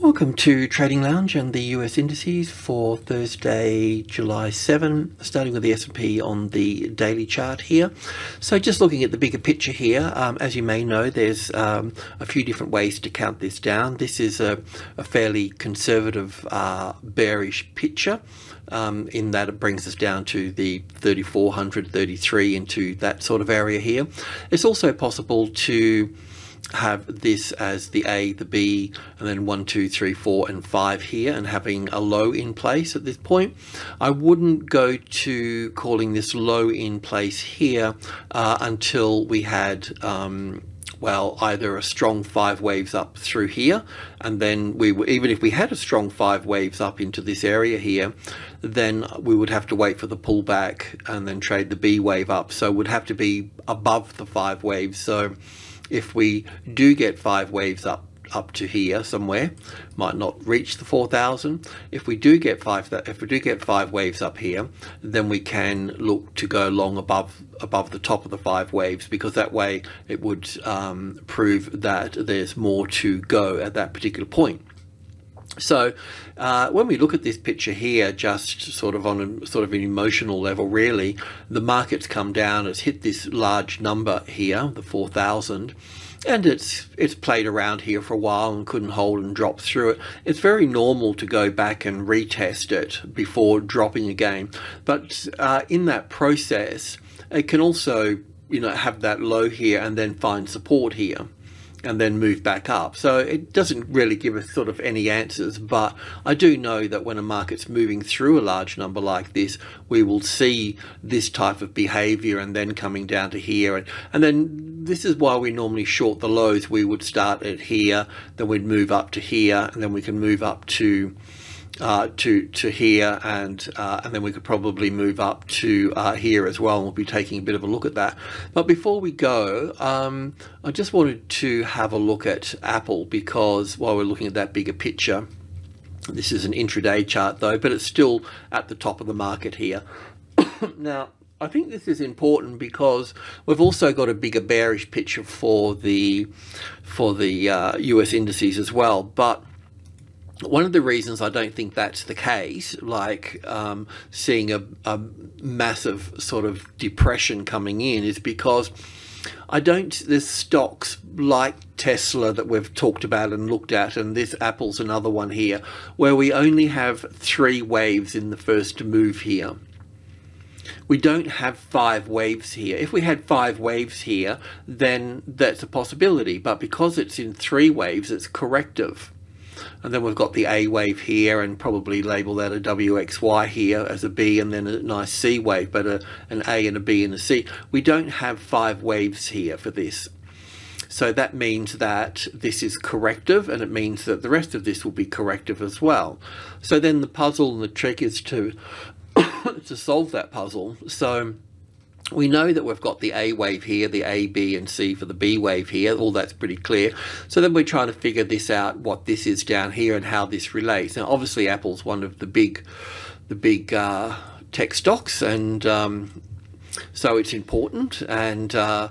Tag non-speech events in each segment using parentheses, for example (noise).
Welcome to Trading Lounge and the US indices for Thursday, July 7, starting with the S&P on the daily chart here. So just looking at the bigger picture here, um, as you may know, there's um, a few different ways to count this down. This is a, a fairly conservative uh, bearish picture. Um, in that it brings us down to the 3400, 33 into that sort of area here. It's also possible to have this as the A, the B, and then one, two, three, four, and five here, and having a low in place at this point. I wouldn't go to calling this low in place here uh, until we had um, well, either a strong five waves up through here, and then we even if we had a strong five waves up into this area here, then we would have to wait for the pullback and then trade the B wave up. So it would have to be above the five waves. So if we do get five waves up up to here somewhere might not reach the 4000 if we do get five if we do get five waves up here then we can look to go long above above the top of the five waves because that way it would um, prove that there's more to go at that particular point so uh, when we look at this picture here, just sort of on a sort of an emotional level, really, the market's come down. It's hit this large number here, the 4,000, and it's it's played around here for a while and couldn't hold and drop through it. It's very normal to go back and retest it before dropping again, but uh, in that process, it can also you know have that low here and then find support here and then move back up. So it doesn't really give us sort of any answers, but I do know that when a market's moving through a large number like this, we will see this type of behavior and then coming down to here. And, and then this is why we normally short the lows. We would start at here, then we'd move up to here, and then we can move up to uh, to to here, and uh, and then we could probably move up to uh, here as well. And we'll be taking a bit of a look at that. But before we go, um, I just wanted to have a look at Apple because while we're looking at that bigger picture, this is an intraday chart though, but it's still at the top of the market here. (coughs) now. I think this is important because we've also got a bigger bearish picture for the for the uh, US indices as well. But one of the reasons I don't think that's the case, like um, seeing a, a, massive sort of depression coming in, is because I don't, there's stocks like Tesla that we've talked about and looked at, and this Apple's another one here, where we only have three waves in the first move here. We don't have five waves here. If we had five waves here, then that's a possibility, but because it's in three waves, it's corrective and then we've got the A wave here and probably label that a WXY here as a B and then a nice C wave but a, an A and a B and a C. We don't have five waves here for this. So that means that this is corrective and it means that the rest of this will be corrective as well. So then the puzzle and the trick is to (coughs) to solve that puzzle. So we know that we've got the A wave here, the A, B, and C for the B wave here. All that's pretty clear. So then we're trying to figure this out, what this is down here and how this relates. Now, obviously, Apple's one of the big, the big uh, tech stocks, and um, so it's important. And uh,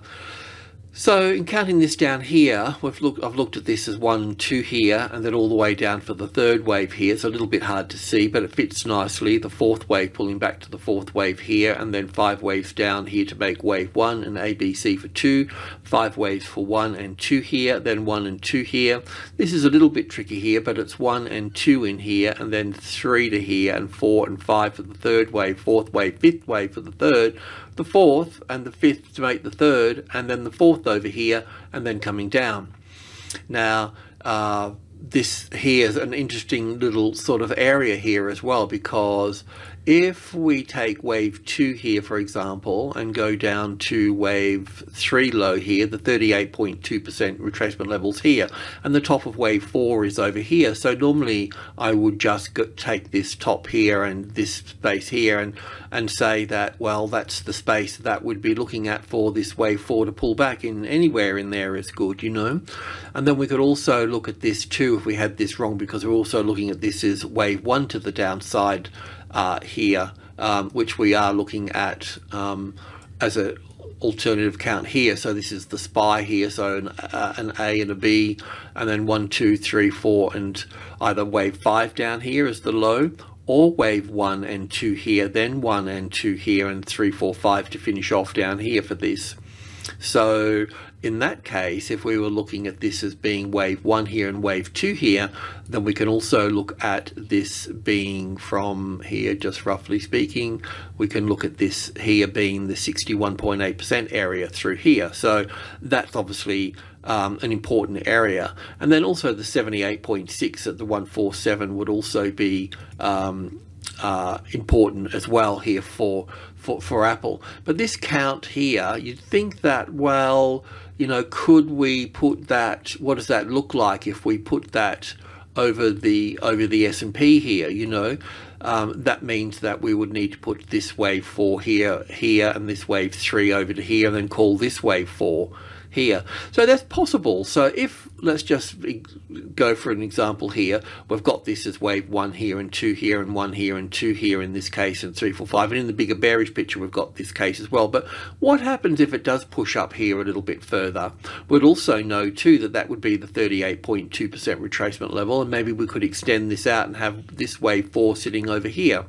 so in counting this down here, we've looked, I've looked at this as one, and two here, and then all the way down for the third wave here. It's a little bit hard to see, but it fits nicely. The fourth wave pulling back to the fourth wave here, and then five waves down here to make wave one, and ABC for two, five waves for one and two here, then one and two here. This is a little bit tricky here, but it's one and two in here, and then three to here, and four and five for the third wave, fourth wave, fifth wave for the third, the fourth and the fifth to make the third, and then the fourth over here, and then coming down. Now, uh, this here is an interesting little sort of area here as well because if we take wave 2 here, for example, and go down to wave 3 low here, the 38.2% retracement levels here, and the top of wave 4 is over here. So normally I would just take this top here and this space here and, and say that, well, that's the space that would be looking at for this wave 4 to pull back in anywhere in there is good, you know. And then we could also look at this too if we had this wrong because we're also looking at this as wave 1 to the downside uh, here, um, which we are looking at um, as an alternative count here. So this is the SPY here. So an, uh, an A and a B, and then one, two, three, four, and either wave five down here is the low, or wave one and two here, then one and two here, and three, four, five to finish off down here for this. So in that case, if we were looking at this as being wave one here and wave two here, then we can also look at this being from here, just roughly speaking, we can look at this here being the 61.8% area through here. So that's obviously um, an important area. And then also the 78.6 at the 147 would also be um, uh, important as well here for, for, for Apple. But this count here, you'd think that, well, you know, could we put that, what does that look like if we put that over the over the S&P here, you know, um, that means that we would need to put this wave 4 here, here, and this wave 3 over to here, and then call this wave 4 here. So that's possible. So if, let's just go for an example here, we've got this as wave one here and two here and one here and two here in this case and three, four, five. And in the bigger bearish picture, we've got this case as well. But what happens if it does push up here a little bit further? We'd also know too that that would be the 38.2% retracement level. And maybe we could extend this out and have this wave four sitting over here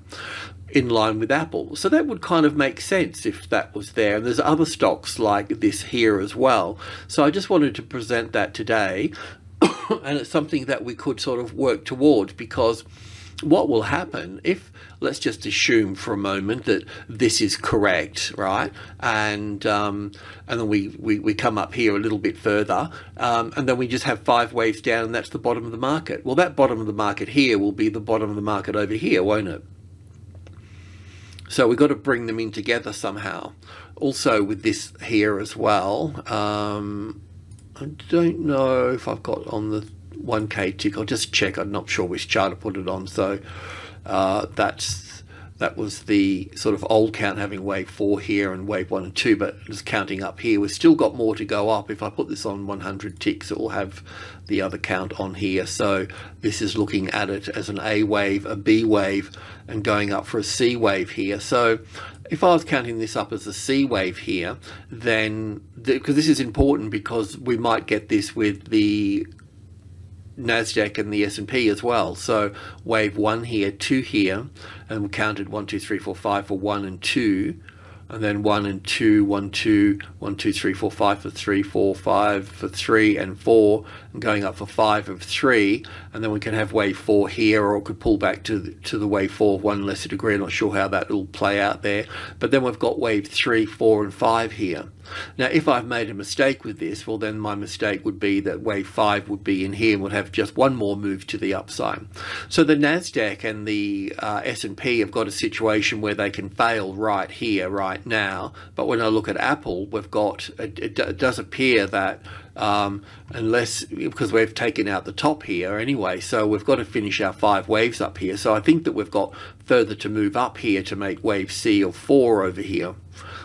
in line with Apple. So that would kind of make sense if that was there. And there's other stocks like this here as well. So I just wanted to present that today. (coughs) and it's something that we could sort of work towards because what will happen if let's just assume for a moment that this is correct right and um, and then we, we we come up here a little bit further um, and then we just have five waves down and that's the bottom of the market well that bottom of the market here will be the bottom of the market over here won't it so we've got to bring them in together somehow. Also with this here as well, um, I don't know if I've got on the 1K tick. I'll just check. I'm not sure which chart I put it on. So uh, that's that was the sort of old count having wave four here and wave one and two, but just counting up here. We've still got more to go up. If I put this on 100 ticks, it will have the other count on here. So this is looking at it as an A wave, a B wave, and going up for a C wave here. So if I was counting this up as a C wave here, then, because this is important because we might get this with the Nasdaq and the S&P as well. So wave one here, two here, and we counted one, two, three, four, five for one and two, and then one and two, one, two, one, two, three, four, five for three, four, five for three, and four, and going up for five of three, and then we can have wave four here, or it could pull back to the, to the wave four of one lesser degree. I'm not sure how that will play out there, but then we've got wave three, four, and five here. Now, if I've made a mistake with this, well, then my mistake would be that wave five would be in here and would have just one more move to the upside. So the Nasdaq and the uh, S&P have got a situation where they can fail right here, right now. But when I look at Apple, we've got it, it does appear that um, unless because we've taken out the top here anyway so we've got to finish our five waves up here. So I think that we've got further to move up here to make wave C or 4 over here.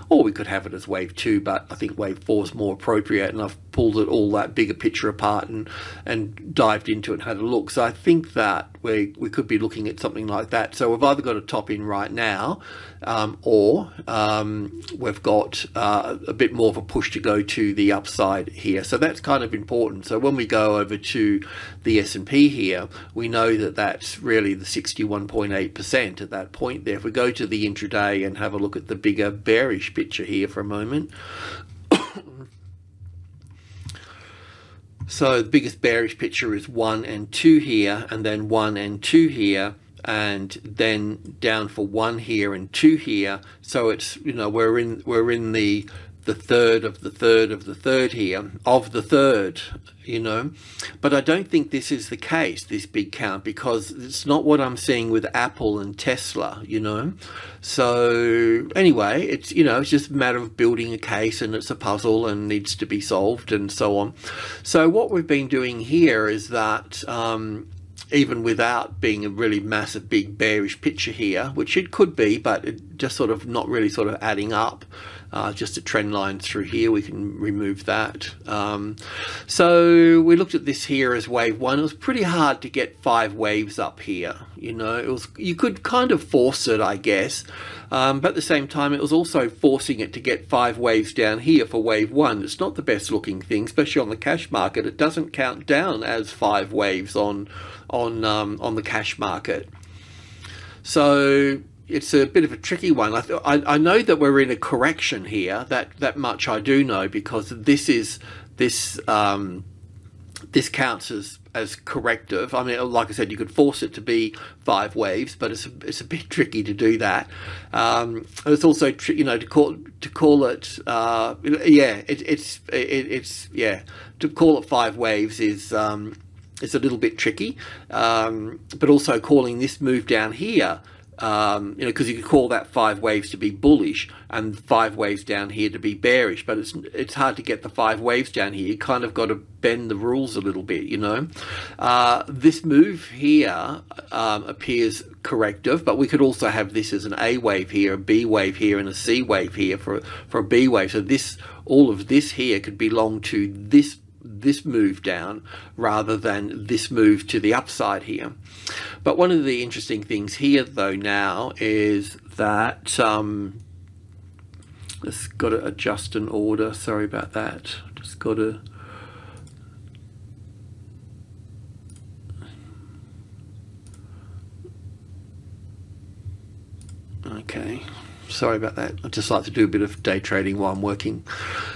Or we could have it as wave 2 but I think wave 4 is more appropriate and I've pulled it all that bigger picture apart and and dived into it and had a look. So I think that we we could be looking at something like that. So we've either got a top in right now um, or um, we've got uh, a bit more of a push to go to the upside here. So that's kind of important. So when we go over to the S&P here we know that that's really the 61.8% at that point there. If we go to the intraday and have a look at the bigger bearish picture here for a moment So the biggest bearish picture is 1 and 2 here, and then 1 and 2 here, and then down for 1 here and 2 here. So it's, you know, we're in, we're in the the third of the third of the third here, of the third, you know. But I don't think this is the case, this big count, because it's not what I'm seeing with Apple and Tesla, you know. So anyway, it's, you know, it's just a matter of building a case and it's a puzzle and needs to be solved and so on. So what we've been doing here is that um, even without being a really massive big bearish picture here, which it could be, but it just sort of not really sort of adding up uh, just a trend line through here. We can remove that. Um, so we looked at this here as wave one. It was pretty hard to get five waves up here. You know, it was you could kind of force it, I guess. Um, but at the same time, it was also forcing it to get five waves down here for wave one. It's not the best looking thing, especially on the cash market. It doesn't count down as five waves on on um, on the cash market. So it's a bit of a tricky one. I, I, I know that we're in a correction here. That that much I do know because this is this um, this counts as as corrective. I mean, like I said, you could force it to be five waves, but it's a, it's a bit (laughs) tricky to do that. Um, it's also you know to call to call it uh, yeah it, it's it, it's yeah to call it five waves is. Um, it's a little bit tricky, um, but also calling this move down here um, you know, because you could call that five waves to be bullish and five waves down here to be bearish, but it's it's hard to get the five waves down here. You kind of got to bend the rules a little bit, you know. Uh, this move here um, appears corrective, but we could also have this as an A wave here, a B wave here, and a C wave here for for a B wave. So this all of this here could belong to this this move down rather than this move to the upside here. But one of the interesting things here though now is that um, just got to adjust an order. Sorry about that. Just got to Okay, sorry about that. I just like to do a bit of day trading while I'm working.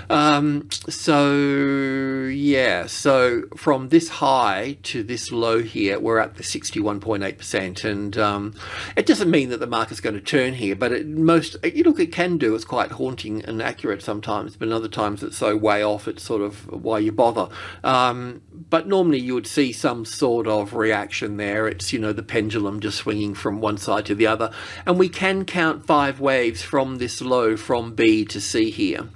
Um, so yeah, so from this high to this low here, we're at the 61.8%, and um, it doesn't mean that the market's going to turn here, but it, most you look, it can do. It's quite haunting and accurate sometimes, but other times it's so way off. It's sort of why you bother. Um, but normally you would see some sort of reaction there. It's you know the pendulum just swinging from one side to the other, and we can count five waves from this low from B to C here.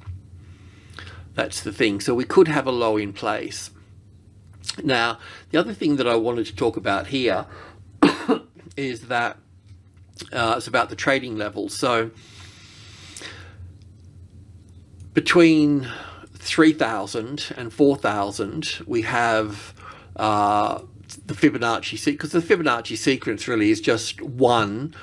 That's the thing. So we could have a low in place. Now, the other thing that I wanted to talk about here (coughs) is that uh, it's about the trading levels. So between 3,000 and 4,000, we have uh, the Fibonacci, sequence, because the Fibonacci sequence really is just one,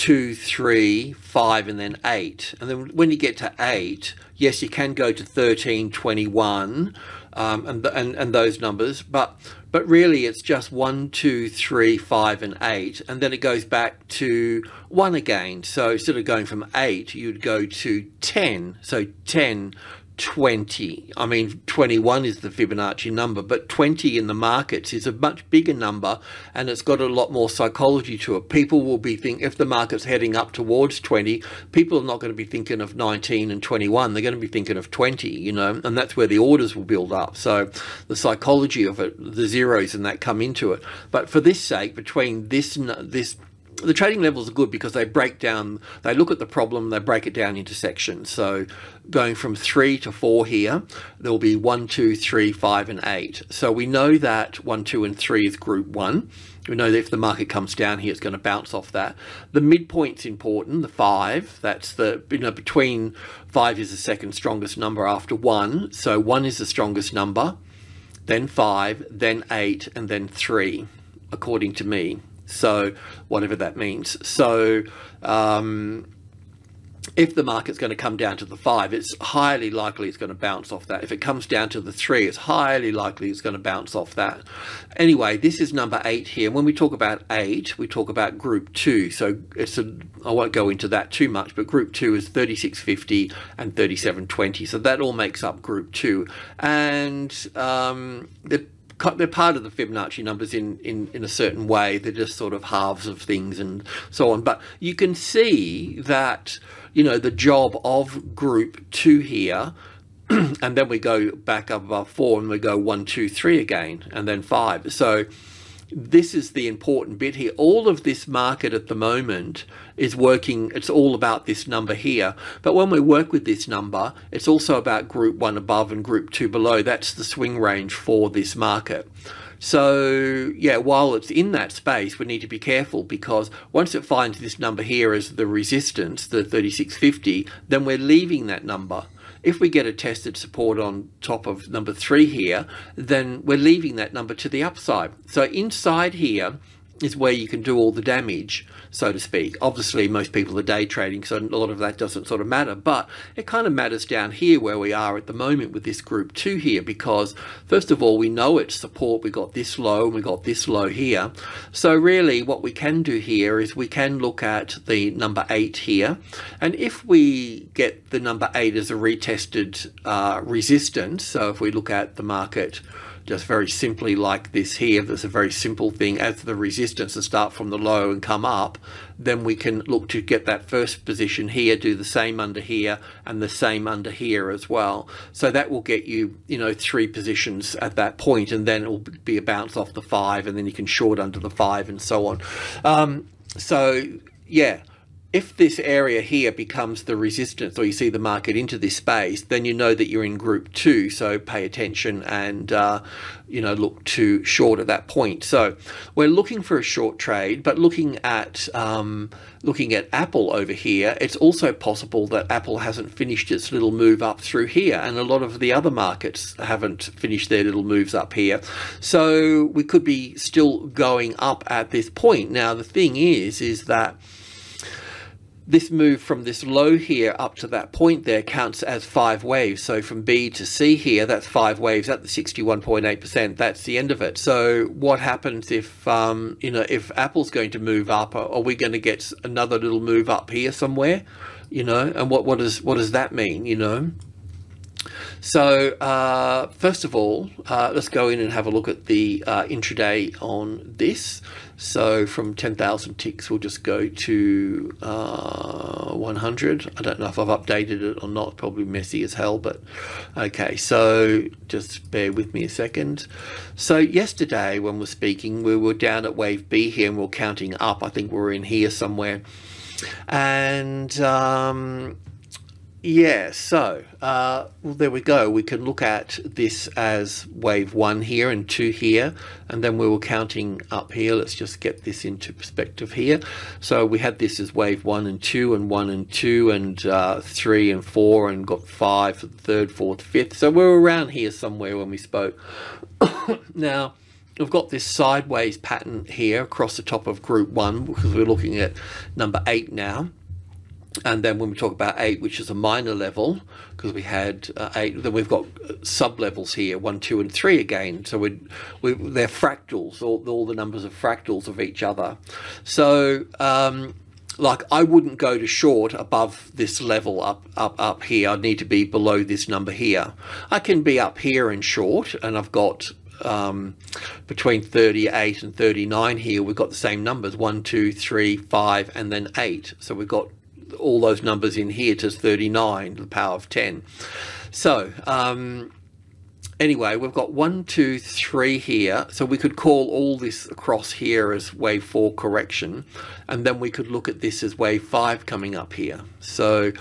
two, three, five, and then eight. And then when you get to eight, yes, you can go to 13, 21, um, and, and, and those numbers, but, but really it's just one, two, three, five, and eight. And then it goes back to one again. So instead of going from eight, you'd go to 10. So 10, 20. I mean, 21 is the Fibonacci number, but 20 in the markets is a much bigger number and it's got a lot more psychology to it. People will be thinking, if the market's heading up towards 20, people are not going to be thinking of 19 and 21. They're going to be thinking of 20, you know, and that's where the orders will build up. So the psychology of it, the zeros and that come into it. But for this sake, between this, and this, the trading levels are good because they break down, they look at the problem, they break it down into sections. So going from three to four here, there will be one, two, three, five, and eight. So we know that one, two, and three is group one. We know that if the market comes down here, it's going to bounce off that. The midpoint's important, the five. That's the, you know, between five is the second strongest number after one. So one is the strongest number, then five, then eight, and then three, according to me. So whatever that means. So um, if the market's going to come down to the five, it's highly likely it's going to bounce off that. If it comes down to the three, it's highly likely it's going to bounce off that. Anyway, this is number eight here. When we talk about eight, we talk about group two. So it's a, I won't go into that too much, but group two is 3650 and 3720. So that all makes up group two. And um, the they're part of the Fibonacci numbers in, in, in a certain way. They're just sort of halves of things and so on. But you can see that, you know, the job of group two here, (clears throat) and then we go back up above four and we go one, two, three again, and then five. So this is the important bit here. All of this market at the moment is working, it's all about this number here. But when we work with this number, it's also about group one above and group two below. That's the swing range for this market. So yeah, while it's in that space, we need to be careful because once it finds this number here as the resistance, the 3650, then we're leaving that number. If we get a tested support on top of number three here, then we're leaving that number to the upside. So inside here, is where you can do all the damage, so to speak. Obviously, most people are day trading, so a lot of that doesn't sort of matter, but it kind of matters down here where we are at the moment with this group two here, because first of all, we know it's support. We got this low and we got this low here. So really what we can do here is we can look at the number eight here. And if we get the number eight as a retested uh, resistance, so if we look at the market just very simply like this here, there's a very simple thing, as the resistance to start from the low and come up, then we can look to get that first position here, do the same under here and the same under here as well. So that will get you, you know, three positions at that point and then it will be a bounce off the five and then you can short under the five and so on. Um, so yeah, if this area here becomes the resistance or you see the market into this space, then you know that you're in group two. So pay attention and, uh, you know, look to short at that point. So we're looking for a short trade, but looking at, um, looking at Apple over here, it's also possible that Apple hasn't finished its little move up through here. And a lot of the other markets haven't finished their little moves up here. So we could be still going up at this point. Now, the thing is, is that this move from this low here up to that point there counts as five waves. So from B to C here, that's five waves at the 61.8%. That's the end of it. So what happens if, um, you know, if Apple's going to move up, are we going to get another little move up here somewhere? You know, and what, what, does, what does that mean, you know? So uh, first of all, uh, let's go in and have a look at the uh, intraday on this. So from 10,000 ticks, we'll just go to uh, 100. I don't know if I've updated it or not, probably messy as hell, but okay. So just bear with me a second. So yesterday when we're speaking, we were down at wave B here and we're counting up. I think we're in here somewhere. And um, yeah, so uh, well, there we go. We can look at this as wave one here and two here, and then we were counting up here. Let's just get this into perspective here. So we had this as wave one and two, and one and two, and uh, three and four, and got five for the third, fourth, fifth. So we are around here somewhere when we spoke. (coughs) now, we've got this sideways pattern here across the top of group one because we're looking at number eight now and then when we talk about eight, which is a minor level, because we had uh, eight, then we've got sub levels here, one, two, and three again. So we, we they're fractals, all, all the numbers are fractals of each other. So um, like I wouldn't go to short above this level up up up here. I need to be below this number here. I can be up here and short, and I've got um, between 38 and 39 here. We've got the same numbers: one, two, three, five, and then eight. So we've got all those numbers in here to 39, to the power of 10. So, um, anyway, we've got one, two, three here. So we could call all this across here as wave four correction. And then we could look at this as wave five coming up here. So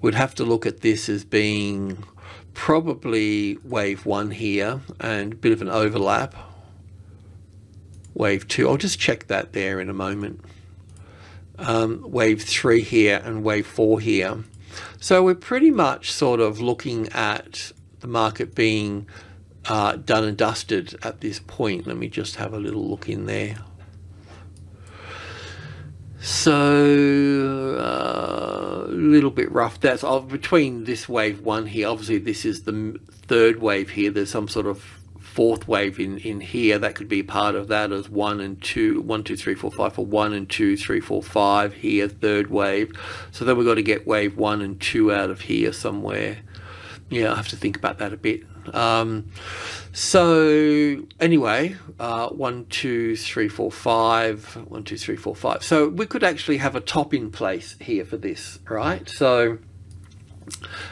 we'd have to look at this as being probably wave one here and a bit of an overlap. Wave two, I'll just check that there in a moment um, wave three here and wave four here. So we're pretty much sort of looking at the market being uh, done and dusted at this point. Let me just have a little look in there. So uh, a little bit rough. That's uh, between this wave one here. Obviously, this is the third wave here. There's some sort of fourth wave in, in here, that could be part of that as one and two, one, two, three, four, five for one and two, three, four, five here, third wave. So then we've got to get wave one and two out of here somewhere. Yeah, I have to think about that a bit. Um, so anyway, uh, one, two, three, four, five, one, two, three, four, five. So we could actually have a top in place here for this, right? So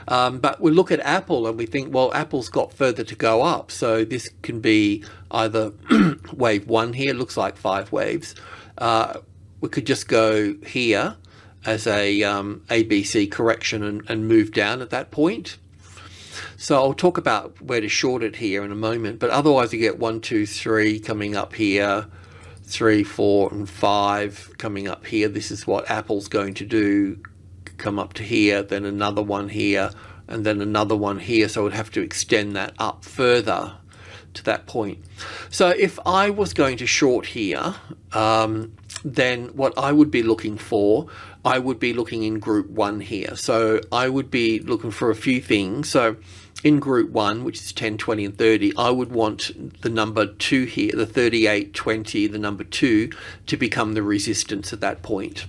um, but we look at Apple and we think, well, Apple's got further to go up. So this can be either (clears throat) wave one here, looks like five waves. Uh, we could just go here as a um, ABC correction and, and move down at that point. So I'll talk about where to short it here in a moment, but otherwise you get one, two, three coming up here, three, four, and five coming up here. This is what Apple's going to do, come up to here, then another one here, and then another one here. So I would have to extend that up further to that point. So if I was going to short here, um, then what I would be looking for, I would be looking in group one here. So I would be looking for a few things. So in group one, which is 10, 20, and 30, I would want the number two here, the 38, 20, the number two, to become the resistance at that point.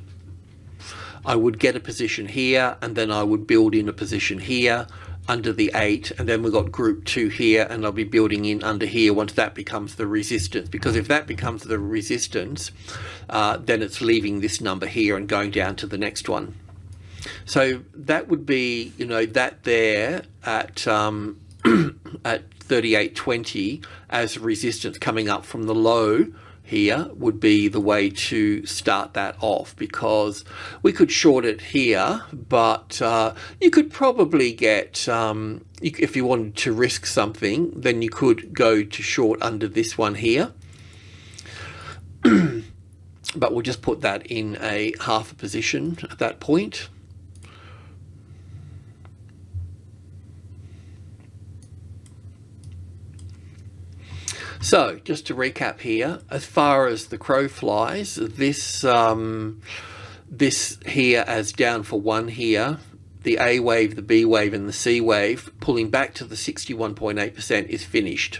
I would get a position here, and then I would build in a position here, under the 8 and then we've got group 2 here and I'll be building in under here once that becomes the resistance because if that becomes the resistance uh, then it's leaving this number here and going down to the next one. So that would be you know that there at um, (clears throat) at 3820 as resistance coming up from the low here would be the way to start that off because we could short it here but uh, you could probably get um, if you wanted to risk something then you could go to short under this one here. (clears throat) But we'll just put that in a half a position at that point So, just to recap here, as far as the crow flies, this um, this here as down for one here, the A wave, the B wave, and the C wave, pulling back to the 61.8% is finished.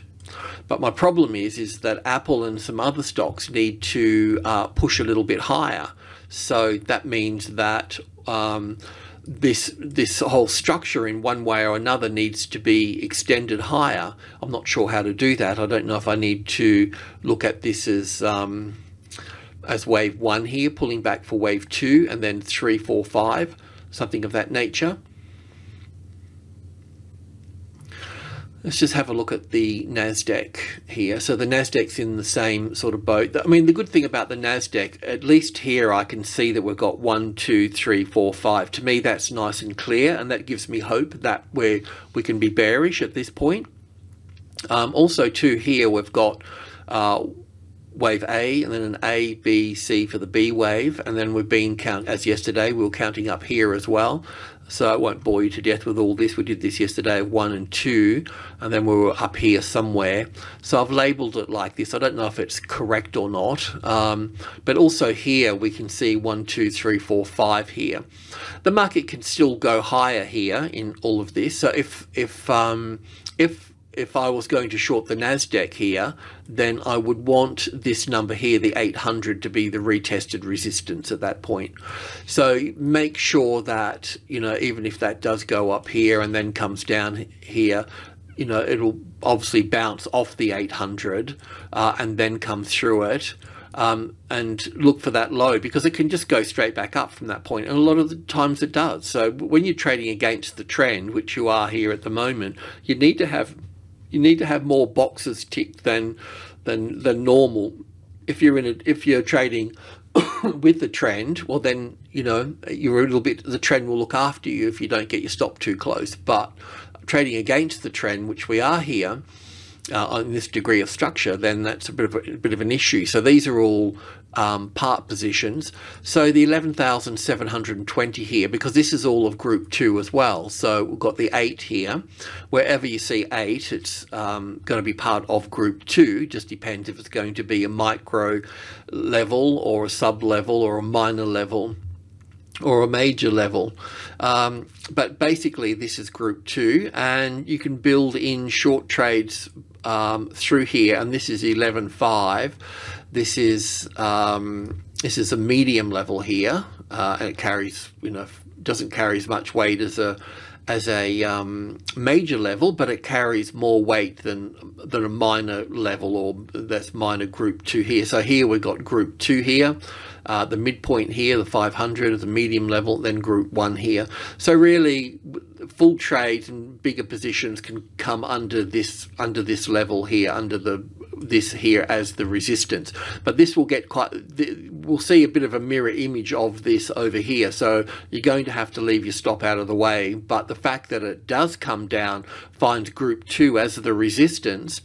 But my problem is, is that Apple and some other stocks need to uh, push a little bit higher. So that means that um, this this whole structure in one way or another needs to be extended higher. I'm not sure how to do that. I don't know if I need to look at this as um, as wave one here, pulling back for wave two, and then three, four, five, something of that nature. Let's just have a look at the NASDAQ here. So the NASDAQ's in the same sort of boat. I mean, the good thing about the NASDAQ, at least here I can see that we've got one, two, three, four, five. To me, that's nice and clear, and that gives me hope that we we can be bearish at this point. Um, also, too, here we've got uh, wave A and then an A, B, C for the B wave. And then we've been count as yesterday, we were counting up here as well so I won't bore you to death with all this. We did this yesterday, one and two, and then we were up here somewhere. So I've labeled it like this. I don't know if it's correct or not, um, but also here we can see one, two, three, four, five here. The market can still go higher here in all of this. So if if um, if if I was going to short the NASDAQ here, then I would want this number here, the 800, to be the retested resistance at that point. So make sure that, you know, even if that does go up here and then comes down here, you know, it'll obviously bounce off the 800 uh, and then come through it. Um, and look for that low because it can just go straight back up from that point. point and a lot of the times it does so when you're trading against the trend which you are here at the moment you need to have you need to have more boxes ticked than than than normal. If you're in a, if you're trading (coughs) with the trend, well then you know you're a little bit. The trend will look after you if you don't get your stop too close. But trading against the trend, which we are here, uh, on this degree of structure, then that's a bit of a, a bit of an issue. So these are all um, part positions. So the 11,720 here, because this is all of group two as well. So we've got the eight here. Wherever you see eight, it's um, going to be part of group two. Just depends if it's going to be a micro level or a sub level or a minor level or a major level. Um, but basically, this is group two, and you can build in short trades um, through here, and this is 11.5. This is um, this is a medium level here, uh, and it carries you know doesn't carry as much weight as a as a um, major level, but it carries more weight than than a minor level or that's minor group two here. So here we've got group two here, uh, the midpoint here, the 500 the medium level, then group one here. So really, full trades and bigger positions can come under this under this level here, under the this here as the resistance. But this will get quite we'll see a bit of a mirror image of this over here. So you're going to have to leave your stop out of the way. But the fact that it does come down finds group two as the resistance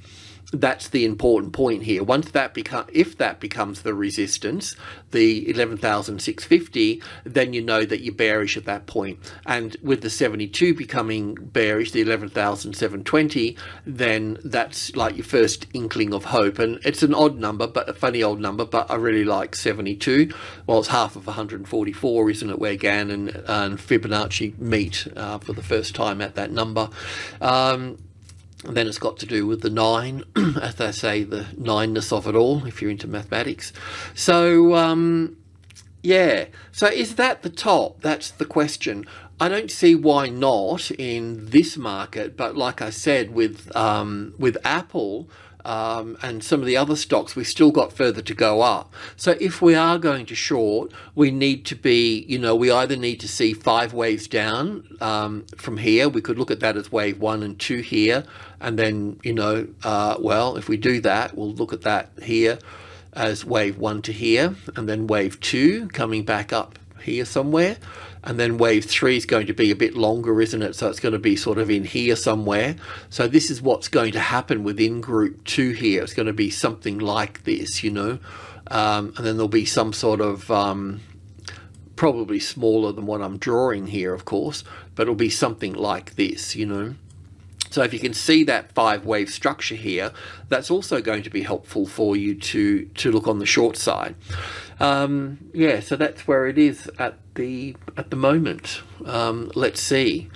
that's the important point here. Once that become, if that becomes the resistance, the 11,650, then you know that you're bearish at that point. And with the 72 becoming bearish, the 11,720, then that's like your first inkling of hope. And it's an odd number, but a funny old number, but I really like 72. Well, it's half of 144, isn't it, where Gann and, and Fibonacci meet uh, for the first time at that number. Um, and then it's got to do with the nine, (clears throat) as they say, the nineness of it all, if you're into mathematics. So, um, yeah. So is that the top? That's the question. I don't see why not in this market, but like I said, with um, with Apple, um, and some of the other stocks, we've still got further to go up. So if we are going to short, we need to be, you know, we either need to see five waves down um, from here. We could look at that as wave one and two here. And then, you know, uh, well, if we do that, we'll look at that here as wave one to here, and then wave two coming back up here somewhere and then wave three is going to be a bit longer, isn't it? So it's going to be sort of in here somewhere. So this is what's going to happen within group two here. It's going to be something like this, you know, um, and then there'll be some sort of um, probably smaller than what I'm drawing here, of course, but it'll be something like this, you know. So if you can see that five wave structure here, that's also going to be helpful for you to, to look on the short side. Um, yeah, so that's where it is at the, at the moment. Um, let's see.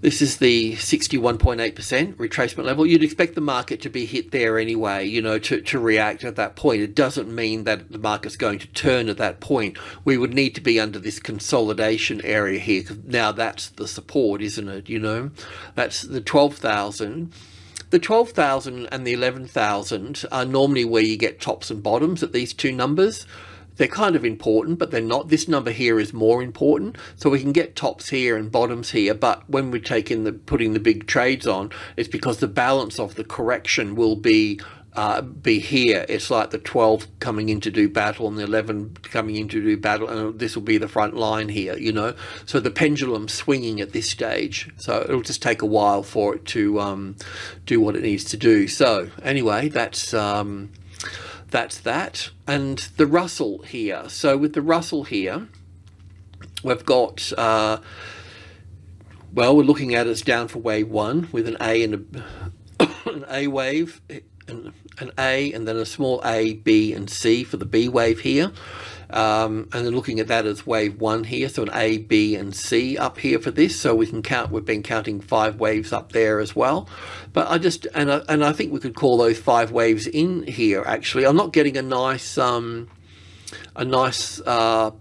This is the 61.8% retracement level. You'd expect the market to be hit there anyway, you know, to, to react at that point. It doesn't mean that the market's going to turn at that point. We would need to be under this consolidation area here. Now that's the support, isn't it? You know, that's the 12,000. The 12,000 and the 11,000 are normally where you get tops and bottoms at these two numbers they're kind of important, but they're not. This number here is more important. So we can get tops here and bottoms here, but when we take in the putting the big trades on, it's because the balance of the correction will be uh, be here. It's like the 12 coming in to do battle and the 11 coming in to do battle, and this will be the front line here, you know. So the pendulum swinging at this stage. So it'll just take a while for it to um, do what it needs to do. So anyway, that's um, that's that. And the Russell here. So with the Russell here, we've got, uh, well, we're looking at it's down for wave one with an A and a, (coughs) an A wave, an, A and then a small A, B and C for the B wave here. Um, and then looking at that as wave one here, so an A, B, and C up here for this. So we can count, we've been counting five waves up there as well. But I just, and I, and I think we could call those five waves in here actually. I'm not getting a nice, um, a nice, uh,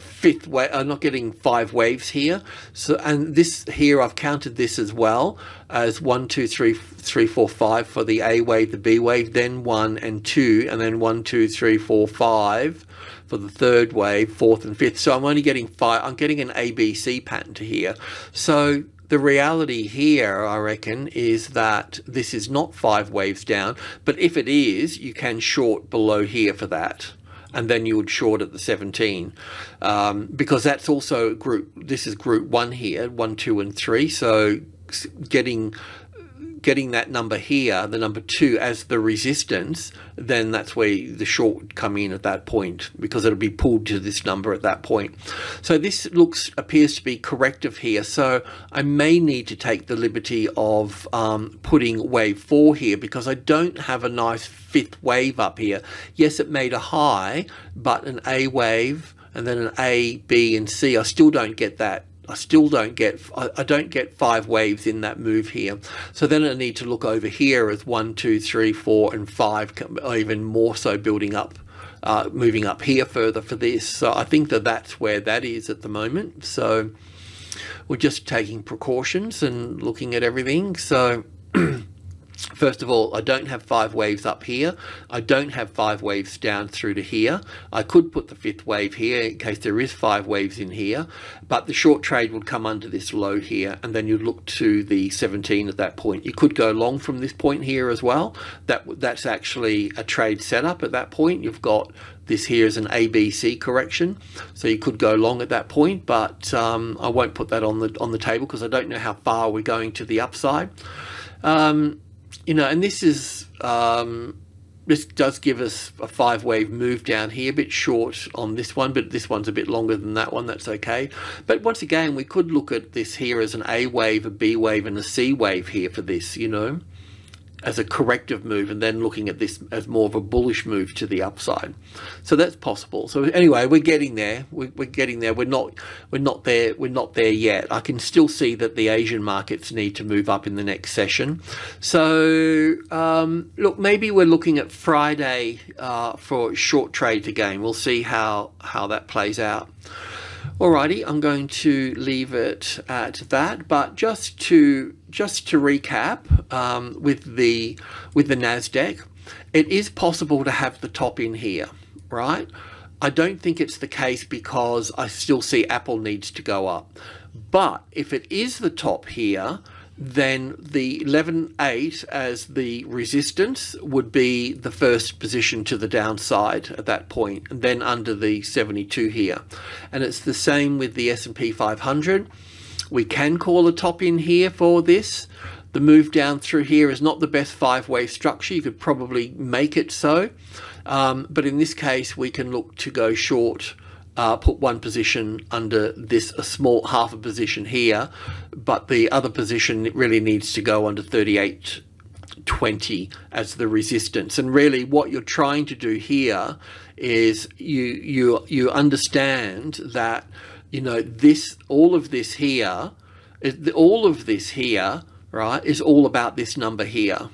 fifth wave. I'm uh, not getting five waves here. So, and this here, I've counted this as well as one, two, three, three, four, five for the A wave, the B wave, then one and two, and then one, two, three, four, five for the third wave, fourth and fifth. So I'm only getting five. I'm getting an ABC pattern here. So the reality here, I reckon, is that this is not five waves down, but if it is, you can short below here for that and then you would short at the 17 um, because that's also group this is group one here one two and three. So getting getting that number here, the number two, as the resistance, then that's where the short come in at that point because it'll be pulled to this number at that point. So this looks appears to be corrective here. So I may need to take the liberty of um, putting wave four here because I don't have a nice fifth wave up here. Yes, it made a high, but an A wave and then an A, B, and C. I still don't get that I still don't get, I don't get five waves in that move here. So then I need to look over here as one, two, three, four, and five, even more so building up, uh, moving up here further for this. So I think that that's where that is at the moment. So we're just taking precautions and looking at everything. So (clears throat) First of all, I don't have five waves up here. I don't have five waves down through to here. I could put the fifth wave here in case there is five waves in here, but the short trade would come under this low here, and then you'd look to the 17 at that point. You could go long from this point here as well. That That's actually a trade setup at that point. You've got this here is an ABC correction, so you could go long at that point, but um, I won't put that on the on the table because I don't know how far we're going to the upside. Um, you know, and this is um, this does give us a five wave move down here, a bit short on this one, but this one's a bit longer than that one. That's okay. But once again, we could look at this here as an A wave, a B wave, and a C wave here for this. You know as a corrective move and then looking at this as more of a bullish move to the upside. So that's possible. So anyway we're getting there. We're, we're, getting there. We're not we're not there we're not there yet. I can still see that the asian markets need to move up in the next session. So um, look maybe we're looking at friday uh, for short trades again we'll see how how that plays out Alrighty, I'm going to leave it at that. But just to just to recap um, with the with the Nasdaq, it is possible to have the top in here, right? I don't think it's the case because I still see Apple needs to go up. But if it is the top here, then the 11.8 as the resistance would be the first position to the downside at that point, and then under the 72 here. And it's the same with the S&P 500. We can call a top in here for this. The move down through here is not the best five-way structure. You could probably make it so. Um, but in this case, we can look to go short uh, put one position under this a small half a position here but the other position really needs to go under 38 20 as the resistance. And really what you're trying to do here is you you you understand that you know this all of this here all of this here right is all about this number here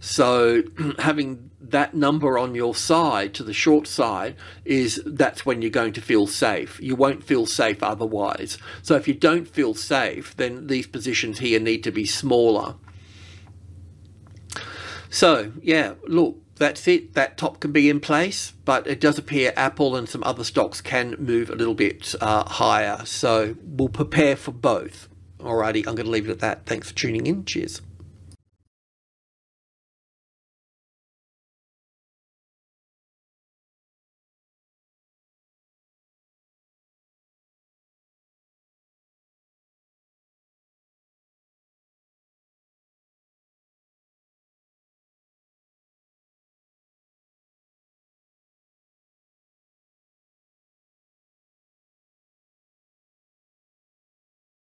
so (clears throat) having that number on your side to the short side is that's when you're going to feel safe. You won't feel safe otherwise. So if you don't feel safe, then these positions here need to be smaller. So yeah, look, that's it. That top can be in place, but it does appear Apple and some other stocks can move a little bit uh, higher. So we'll prepare for both. Alrighty, I'm going to leave it at that. Thanks for tuning in. Cheers.